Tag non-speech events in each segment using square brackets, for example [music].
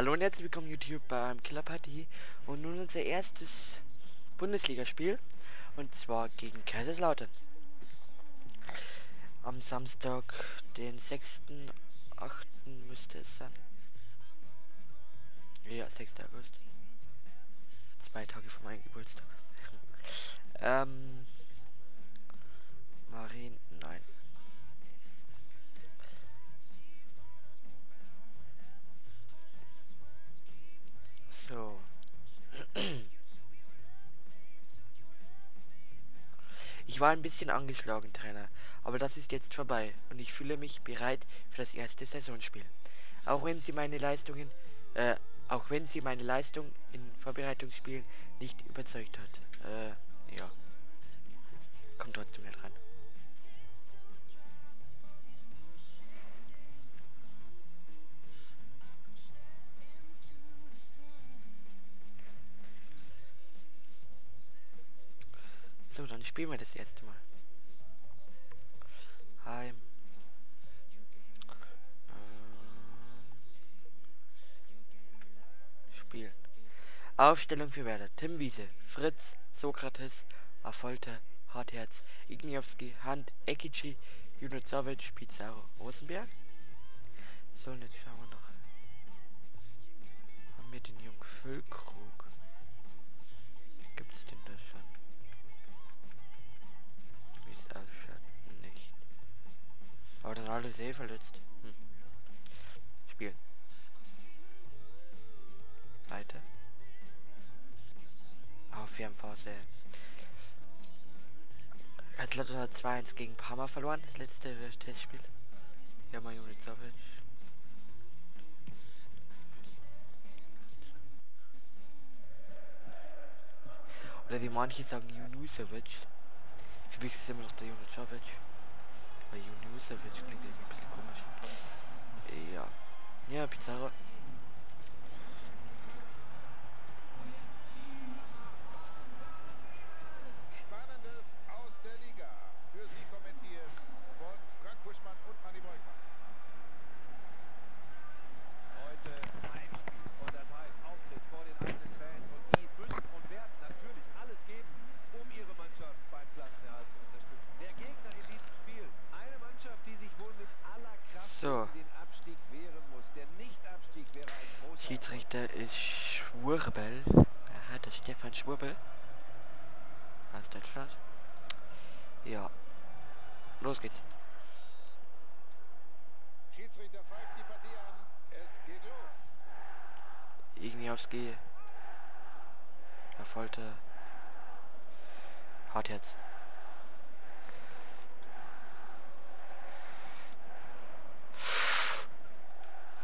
Hallo und herzlich willkommen YouTube beim Killer Party und nun unser erstes Bundesligaspiel und zwar gegen Kaiserslautern. Am Samstag, den 6.8. müsste es sein. Ja, 6. August. Zwei Tage vor meinem Geburtstag. ähm. Marien, nein. So. Ich war ein bisschen angeschlagen, Trainer, aber das ist jetzt vorbei und ich fühle mich bereit für das erste Saisonspiel. Auch wenn sie meine Leistungen, äh, auch wenn sie meine Leistung in Vorbereitungsspielen nicht überzeugt hat. Äh, ja. Kommt trotzdem nicht rein. So, dann spielen wir das erste Mal. Heim. Ähm, spielen. Aufstellung für Werder. Tim Wiese, Fritz, Sokrates, Afolter, Hartherz, Igniowski, Hand, Ekici, Junozovic, Pizarro, Rosenberg. So, und jetzt schauen wir noch. Haben wir den jungen Füllkrug? Gibt's den da schon? Ausschaut, nicht. Aber dann alle eh verletzt. Hm. Spielen. Weiter. Auf Phase. Atlanta hat 2-1 gegen Parma verloren, das letzte Testspiel. Ja, mal Junizovic. Oder wie manche sagen, Junusovic. Für mich ist es immer noch der Junizovic. Weil Junusovic klingt irgendwie ein bisschen komisch. Ja. Ja, Pizarro. Spannendes aus der Liga. Für Sie kommentiert von Frank Buschmann und Manni Beugmann. Heute Heimspiel und das heißt Auftritt vor den eigenen Fans und die müssen und werden natürlich alles geben, um ihre Mannschaft beim Klassenerhalt zu unterstützen. Der Gegner in diesem Spiel, eine Mannschaft, die sich wohl mit aller Kraft So. gegen den Abstieg wehren muss. Der Nicht-Abstieg wäre ein großer Schiedsrichter ist Schwurbel. Aha, der Stefan Schwurbel. Aus Deutschland. Ja. Los geht's. Schiedsrichter pfeift die Partie an. Es geht los. Igniowski. Erfolgte. Hart jetzt.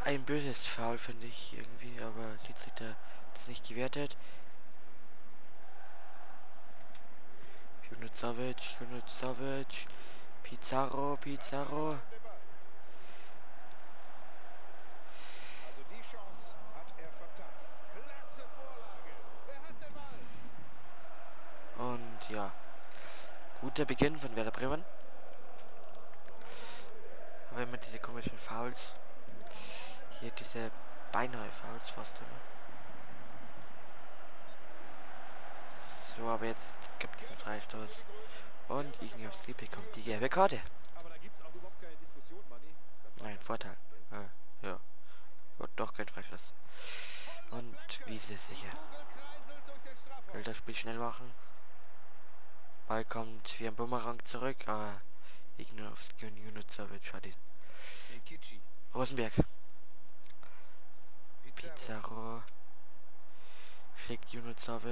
Ein böses Foul finde ich irgendwie, aber Schiedsrichter hat nicht gewertet. Pizarro, Pizarro. Klasse Vorlage. Er hat den Ball. Und ja, guter Beginn von Werder Bremen. Aber immer diese komischen Fouls. Hier diese beinahe Fouls fast immer. So, aber jetzt gibt es einen Freistoß. Und Igniowski bekommt die gelbe Karte. Aber da gibt es auch überhaupt keine Diskussion, Manni. Das war Nein, Vorteil. Äh, ja. Wird doch kein Freistoß. Und Wiese sicher. Will das Spiel schnell machen. Ball kommt wie ein Bumerang zurück, aber Igniowski und hat ihn. Ekici. Rosenberg. Pizarro. Wie er nach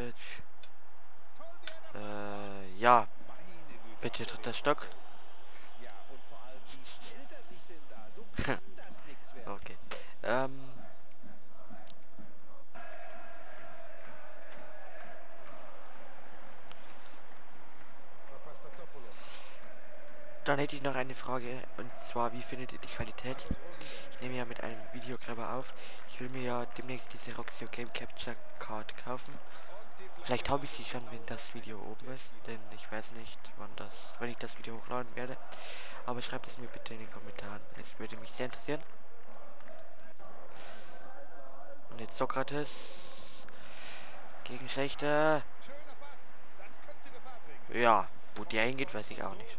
Äh, ja. Bitte dritter Stock. [laughs] Okay. Ähm. Dann hätte ich noch eine Frage und zwar, wie findet ihr die Qualität? Ich nehme Videogräber auf. Ich will mir ja demnächst diese Roxio Game Capture Card kaufen. Vielleicht habe ich sie schon, wenn das Video oben ist, denn ich weiß nicht, wann das, wenn ich das Video hochladen werde. Aber schreibt es mir bitte in den Kommentaren. Es würde mich sehr interessieren. Und jetzt Sokrates. Gegen bringen. Ja, wo der hingeht, weiß ich auch nicht.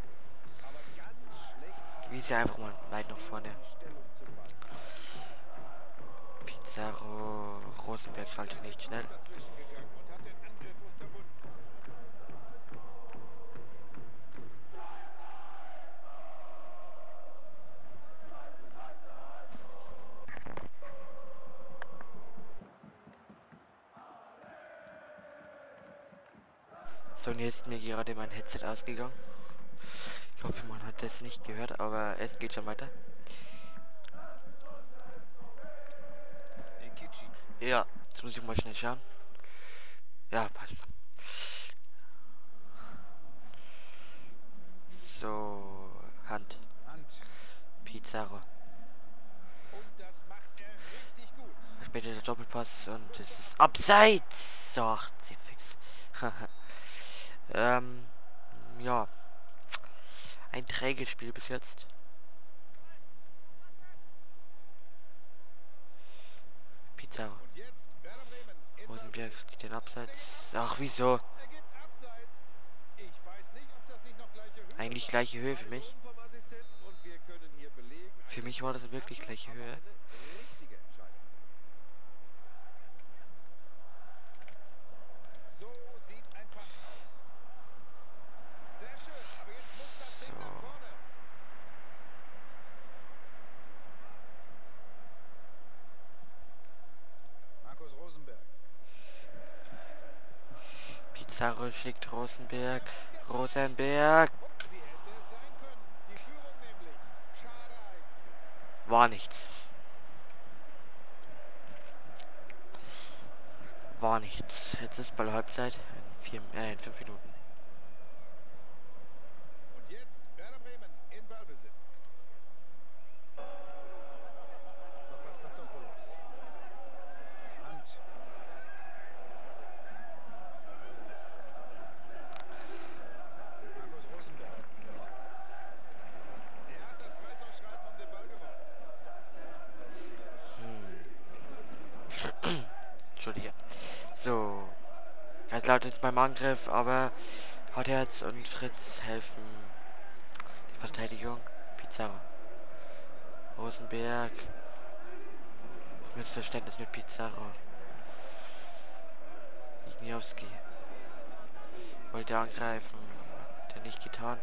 Wie er einfach mal weit nach vorne. Stellung zum Ball. Schaltet nicht schnell. So, und jetzt ist mir gerade mein Headset ausgegangen. Ich hoffe, man hat das nicht gehört, aber es geht schon weiter. Ekici. Ja, jetzt muss ich mal schnell schauen. Ja, passt. So, Hand. Hand. Pizarro. Und das macht er richtig gut. Später der Doppelpass und es ist abseits. So, ach, sie fix. [laughs] ähm, ja. Ein träges Spiel bis jetzt. In Rosenberg steht den Abseits. Ach, wieso? Eigentlich gleiche Höhe für mich. Für mich war das wirklich gleiche Höhe. eine richtige Entscheidung. So sieht ein Pass aus. Sehr schön, aber jetzt muss das Ding nach So. vorne. Markus Rosenberg. Pizarro schickt Rosenberg. Rosenberg. War nichts. War nichts. Jetzt ist bald Halbzeit. In, vier, äh, in fünf Minuten. Und jetzt Werder Bremen in Ballbesitz. Papastatopoulos. Hand. Markus Rosenberg. Er hat das Preisausschreiben um den Ball gewonnen. Hm. Entschuldige. So. Kaiserslautern jetzt beim Angriff, aber Hotherz und Fritz helfen. Die Verteidigung. Pizarro. Rosenberg. Missverständnis mit Pizarro. Igniowski. Wollte angreifen. Hat er nicht getan.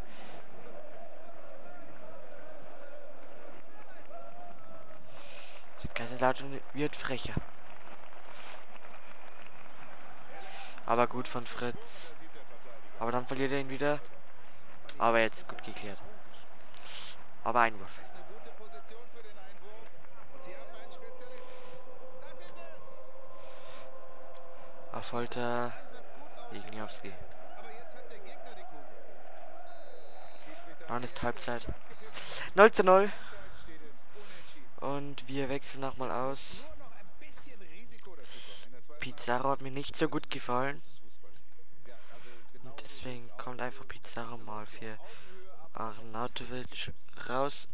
Kaiserslautern wird frecher. Aber gut von Fritz. Aber dann verliert er ihn wieder. Aber jetzt gut geklärt. Aber Einwurf. Auf Folter. Igniowski. Dann ist Halbzeit. abgepfiffen. 0 zu 0. Halbzeit steht es unentschieden. Und wir wechseln nochmal aus. Nur noch ein bisschen Risiko dazu kommen in der zweiten Pizarro hat mir nicht so gut gefallen. Und deswegen kommt einfach Pizarro mal für Arnautovic raus.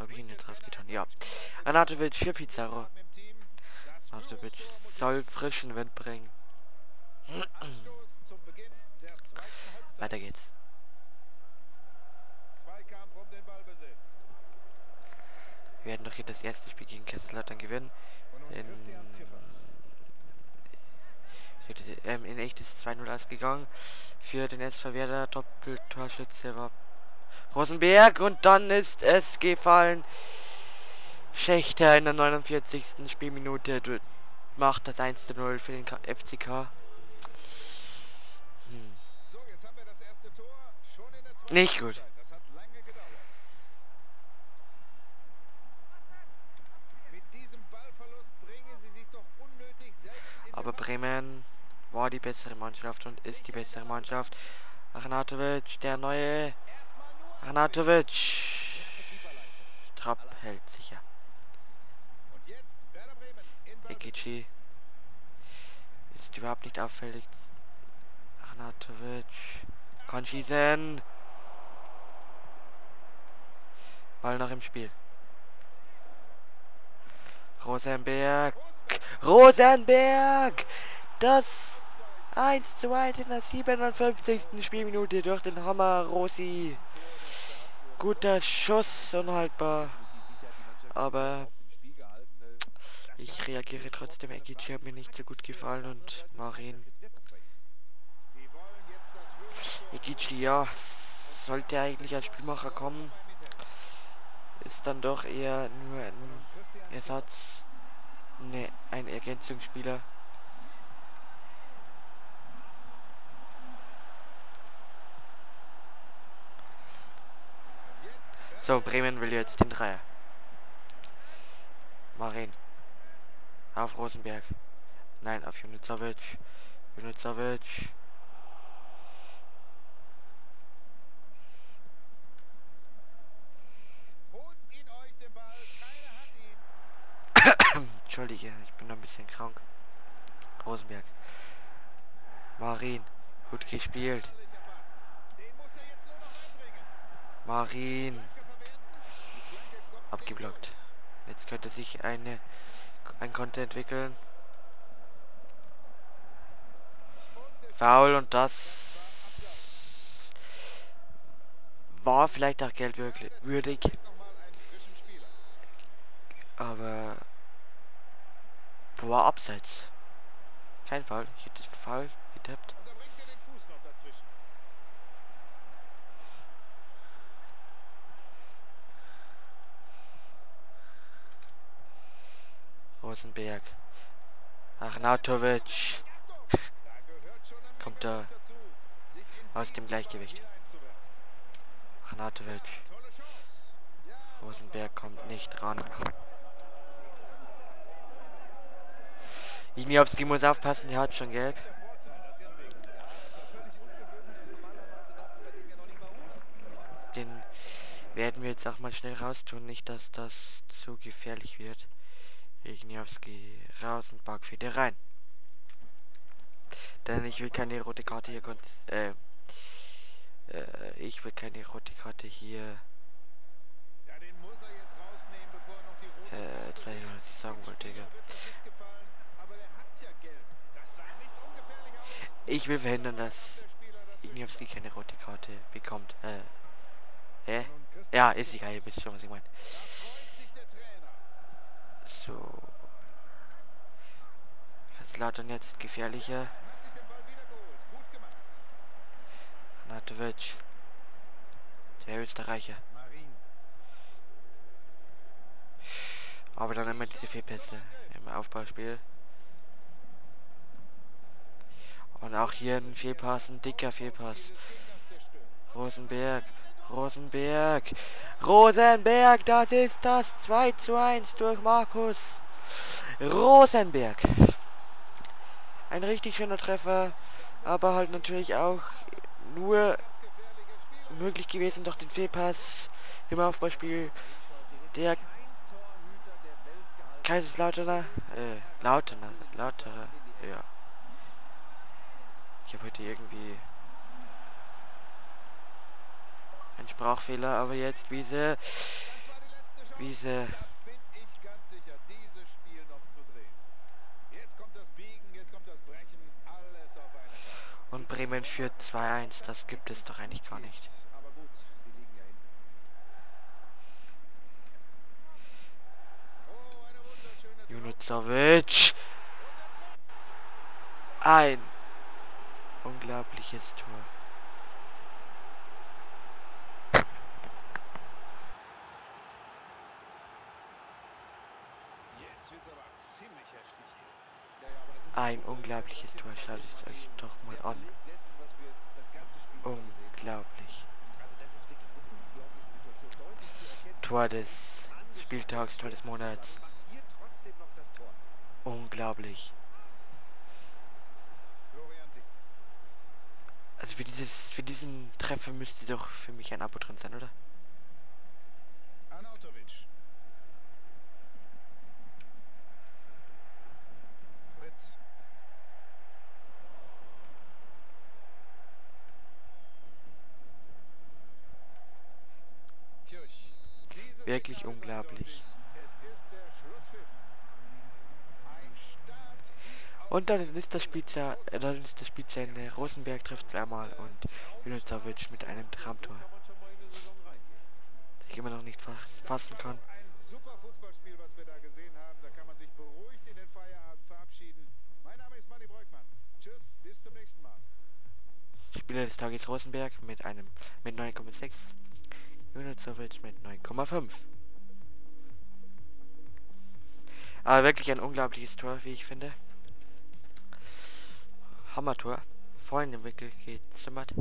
Habe ich ihn jetzt rausgetan? Ja. Arnautovic für Pizarro. Arnautovic soll frischen Wind bringen. [clears throat] Weiter geht's. Wir werden doch hier das erste Spiel gegen Kaiserslautern gewinnen. In, ähm, in echt ist 2-0 ausgegangen. Für den SV Werder Doppeltorschütze war Rosenberg und dann ist es gefallen. Schächter in der 49. Spielminute macht das 1-0 für den FCK. Hm. So, jetzt haben wir das erste Tor schon in der zweiten Nicht gut. Halbzeit. Das hat lange gedauert. Mit diesem Ballverlust bringen sie sich doch unnötig selbst in Aber. Bremen war die bessere Mannschaft und ist die bessere Mannschaft. Arnautovic, der neue Keeperleistung. Trapp hält sicher. Ekici ist überhaupt nicht auffällig. Arnautovic kann schießen. Ball noch im Spiel. Rosenberg. Rosenberg! Das 1 zu 1 in der 57. Spielminute durch den Hammer Rosi. Guter Schuss, unhaltbar. Aber ich reagiere trotzdem. Ekici hat mir nicht so gut gefallen und Marin. Ekici, ja, sollte eigentlich als Spielmacher kommen. Ist dann doch eher nur ein Ersatz. Ne, ein Ergänzungsspieler. So, Bremen will jetzt den Dreier. Marin. Auf Rosenberg. Nein, auf Junicovic. Junicovic. Holt ihn euch den Ball. Keiner hat ihn. Entschuldige, ich bin noch ein bisschen krank. Rosenberg. Marin. Gut gespielt. Marin. Abgeblockt. Jetzt könnte sich eine ein Konter entwickeln. Foul und das war vielleicht auch geldwürdig, nochmal war abseits. Kein Foul. Ich hätte Foul getappt. Er. Rosenberg. Arnautovic. Kommt da aus dem Gleichgewicht. Arnautovic. Rosenberg kommt nicht ran. Igniowski muss aufpassen, er hat schon gelb. Der Vorteil, das ist ja ein Ding. Ja, das ist ja völlig ungewöhnlich. Normalerweise darfst du bei denen ja noch nicht mal husten. Den werden wir jetzt auch mal schnell raustun, nicht dass das zu gefährlich wird. Igniowski raus und Bargfede rein. Denn ich will keine rote Karte hier äh, äh, ich will keine rote Karte hier Ja, den muss er jetzt rausnehmen, bevor noch die rote äh, jetzt ich noch, was ich sagen wollte, Digga. Wird das nicht gefallen, aber der hat ja gelb. Das sah nicht ungefährlich aus. Ich will verhindern, dass. Igniowski keine rote Karte bekommt. Äh, hä? Ja, ist egal, ihr wisst schon, was ich meine. So. Kaiserslautern jetzt gefährlicher. Natovic. Der Österreicher. Aber dann immer diese Fehlpässe im Aufbauspiel. Und auch hier ein Fehlpass, ein dicker Fehlpass. Rosenberg. Rosenberg. Rosenberg, das ist das 2 zu 1 durch Markus. Rosenberg. Ein richtig schöner Treffer, aber halt natürlich auch nur möglich gewesen durch den Fehlpass im Aufbauspiel der. Kaiserslauterner, äh, Lauterner, Lauterer, ja. Habe heute irgendwie einen Sprachfehler, aber jetzt eine Karte. und Bremen führt 2-1, das gibt es doch eigentlich gar nicht. Sie Junuzovic, ein unglaubliches Tor. Ein unglaubliches Tor, schaut es euch doch mal an. Unglaublich. Also das ist wirklich eine unglaubliche Situation. Deutlich zu erkennen. Tor des Spieltags, Tor des Monats. Unglaublich. Also für dieses, für diesen Treffer müsste doch für mich ein Abo drin sein, oder? Arnautovic. Fritz. Kirch. Wirklich unglaublich. deutlich. Es ist der Schlusspfiff. Und dann ist das Spiel zu, äh, dann ist das Spiel zu Ende. Rosenberg trifft zweimal und Junozovic mit einem Traumtor. In reingehen. Das ich immer noch nicht fass- fassen kann. Ein super Fußballspiel, was wir da gesehen haben. Da kann man sich beruhigt in den Feierabend verabschieden. Mein Name ist Manni Breukmann. Tschüss, bis zum nächsten Mal. Spieler des Tages Rosenberg mit einem mit 9,6. Junozovic mit 9,5. Aber wirklich ein unglaubliches Tor, wie ich finde. Hammertor. Vorhin im Winkel gezimmert.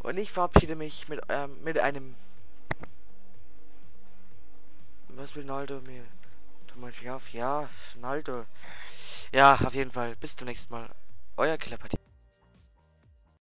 Und ich verabschiede mich mit, ähm, mit einem. Was will Naldo mir? Thomas auf? Ja, Naldo. Ja, auf jeden Fall. Bis zum nächsten Mal. Euer Killerpartie.